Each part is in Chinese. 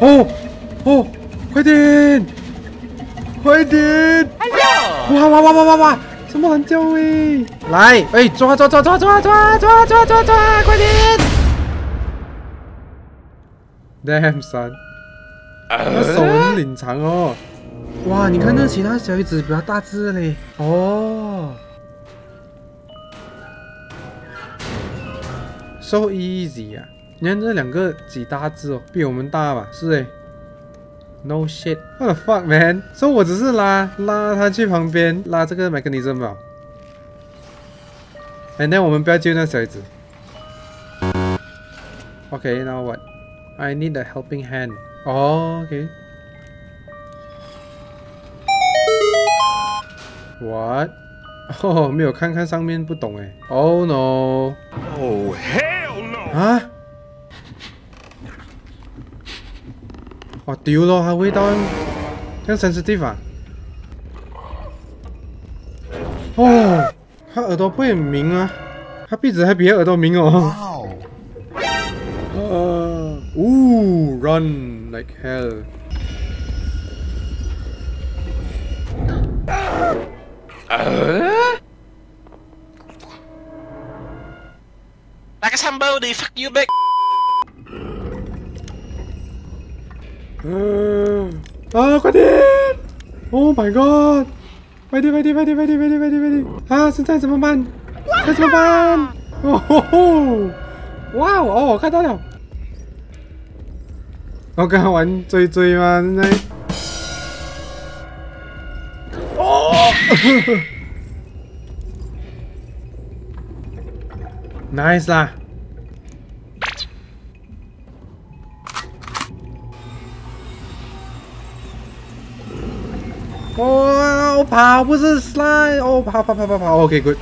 哦哦，快点，快点！哇哇哇哇哇哇！什么蓝教喂？来，哎，抓抓抓抓抓抓抓抓抓抓，快点！Damn son，他手很领长哦。哇，你看那其他小鱼子比较大只嘞。哦，so easy 呀！你看这两个几大只哦，比我们大吧？是哎。No shit！What the fuck, man！所以我只是拉拉他去旁边拉这个 mechanism 吧。哎，那我们不要救那小孩子。OK，now what？I need a helping hand。哦，OK。What？哦，没有看看上面，不懂哎。Oh no！Oh hell no！啊？哇！屌咯，後尾當聽 sensitive 啊！哦，他耳朵不很明啊，他鼻子還比他耳朵明哦。呃，嗚，run like hell。Like ờ? a somebody fuck you back. 嗯啊，快点！Oh my god！快点，快点，快点，快点，快点，快点，快点！啊，现在怎么办？该怎么办？哦吼吼！哇哦，我看到了！我刚刚玩追追吗？现在？哦！Nice 啦！哦，跑不是 slide，哦，跑跑跑跑跑，OK，good。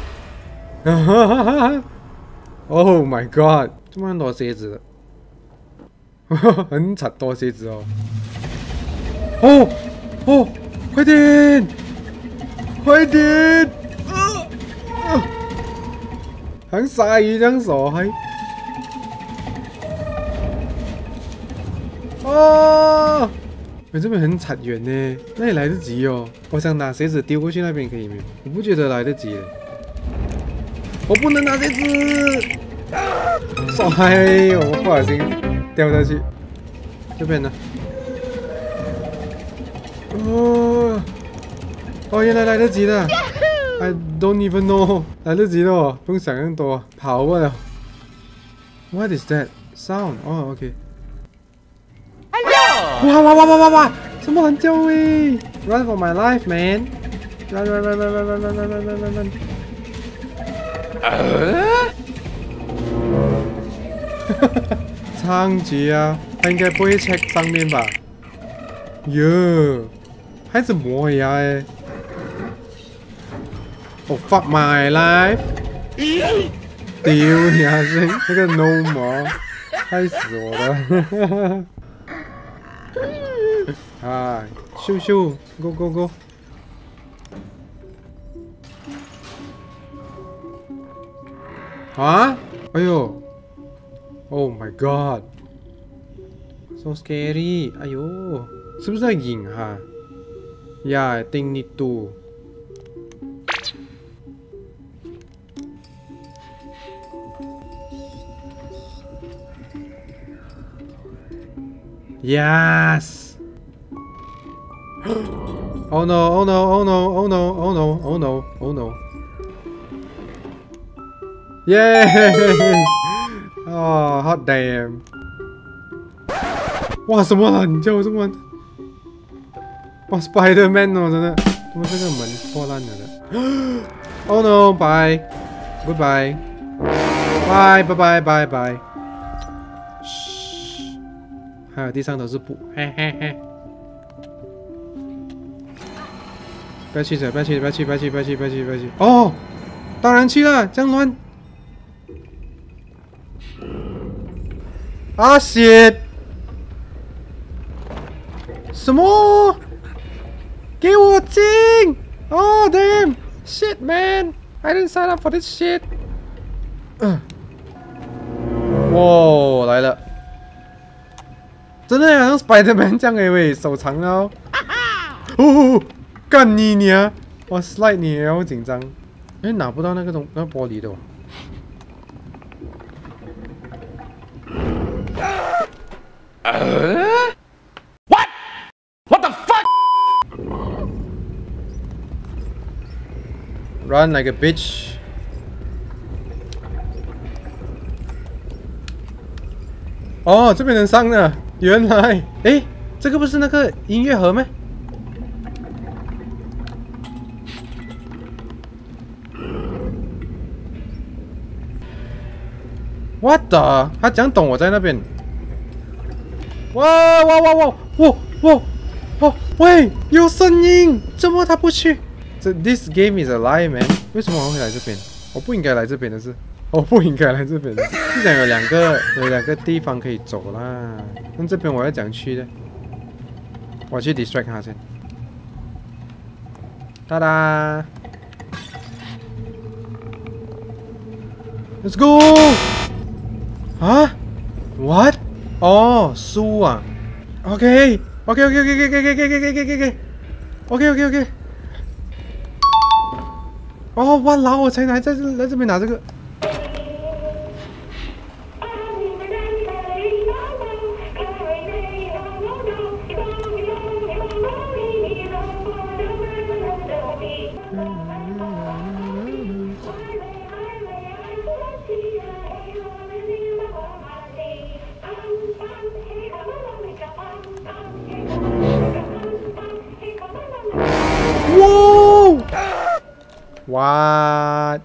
Oh my god，这么多鞋子，很惨多鞋子哦。哦哦，快点，快点，啊啊，像鲨鱼一样傻閪。哦。这边很惨远呢，那也来得及哦。我想拿鞋子丢过去那边可以没有？我不觉得来得及。我不能拿鞋子，哎，我不小心掉下去。这边呢？哦，哦，原来来得及的。I don't even know，来得及的哦，不用想那么多，跑过来。What is that sound？哦，OK。哇哇哇哇哇哇！什么蓝教喂？Run for my life, man! Run run run run run run run run run run 仓颉啊，他应该不会 check 上面吧？哟，还是磨牙哎！Oh fuck my life！丢你啊！这那个 no more，，害死我了！Ah, Shoo shoo. Go go go. Huh? Ayo. Oh my god. So scary. Ayo. Subsaging, huh? Yeah, I think need to. Yes! oh no, oh no, oh no, oh no, oh no, oh no, oh no. Yay! Oh, hot damn. 哇，什么啊？你叫我这么……哇，Spider-Man 哦，真的，怎么这个门破烂了的？Oh no, bye, goodbye, bye, bye, bye, bye, bye. 还有地上都是布，嘿嘿嘿！ 不要去不要去，不要去，不要去，不要去，不要去，不要去！哦，当然去了，这样乱！啊，shit！什么？给我进！Oh damn! Shit, man! I didn't sign up for this shit. 嗯，哇，来了！真的像 Spiderman 这样诶喂，手长了哦。哦，干你娘！我 slide 你，然后紧张，哎，拿不到那个东那玻璃的。What? What the fuck? Run like a bitch. 哦，这边能上呢，原来，哎，这个不是那个音乐盒吗？What 他讲懂我在那边。哇哇哇哇哇哇哇！喂，有声音，怎么他不去？这 This game is a lie, man。为什么我会来这边？我不应该来这边的是。我不应该来这边的。既然有两个有两个地方可以走啦，那这边我要怎样去的？我去 distract 他先。哒哒，Let's go！啊？What？哦，书啊！OK，OK，OK，OK，OK，OK，OK，OK，OK，OK，OK，OK。哦，哇老，我才来在这来这边拿这个。哇！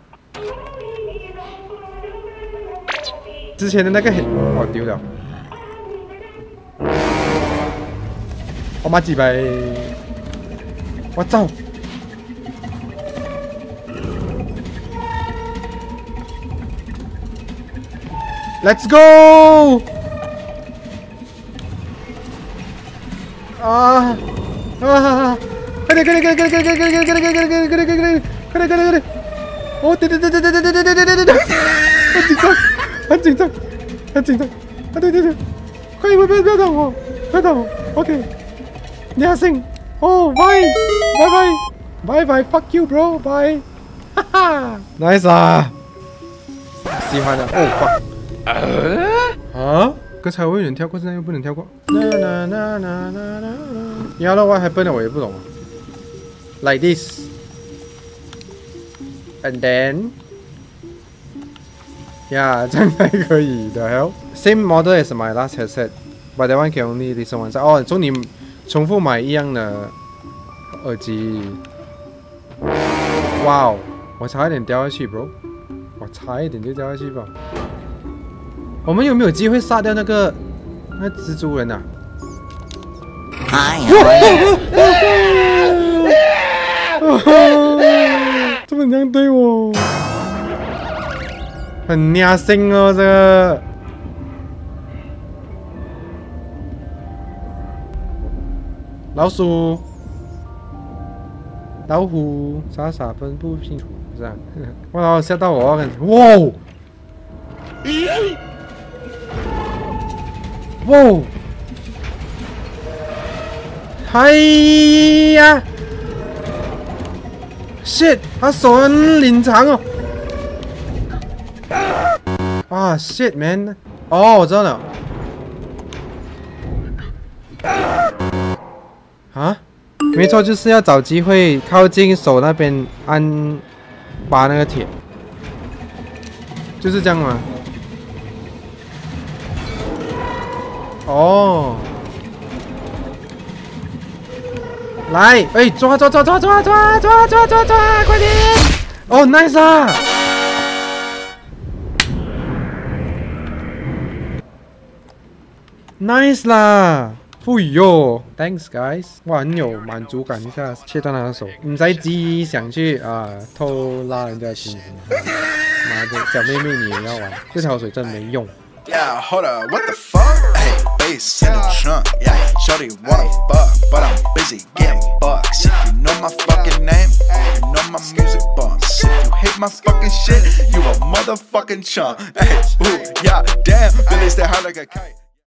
之前的那个很哦丢了，我妈几百，我操！Let's go！啊啊！快点快点快点快点快点快点快点快点快点快点快点快点快点！快点快点！哦，对对对对对对对对对对对对！很紧张，很紧张，很紧张！啊对对对！快点不要不要打我，不要打我！OK，你好心哦，拜拜拜拜拜，fuck you bro，bye，！哈哈，nice 啊！喜欢的哦，fuck！啊？刚才我有人跳过，现在又不能跳过。啦啦啦啦啦啦！你要的话还笨的我也不懂。Like this。And then, yeah, 这样才可以的。Hell, same model as my last headset, but that one can only listen once. 哦，祝你重复买一样的耳机。哇哦，我差一点掉下去，bro！我差一点就掉下去吧。我们有没有机会杀掉那个那蜘蛛人啊？哎呀！这样对我？很虐心哦，这个老鼠、老虎，傻傻分不清楚，是吧？哇，吓到我！哇！咦哇！哎呀！shit，他手很领长哦。啊，shit man，哦，我知道了。啊，没错，就是要找机会靠近手那边按拔那个铁，就是这样吗？哦。来，哎，抓抓抓抓抓抓抓抓抓抓，快点！哦，nice 啊，nice 啦！哎呦，thanks guys，哇，很有满足感一下，切断他的手，唔使急想去啊偷拉人家金子，妈的，小妹妹你也要玩？这条水真没用。Face in the trunk. Yeah, Shorty wanna fuck, but I'm busy getting bucks. If you know my fucking name, you know my music bumps. If you hate my fucking shit, you a motherfucking chump. Hey, ooh, yeah, damn, Billy stay hard like a kite.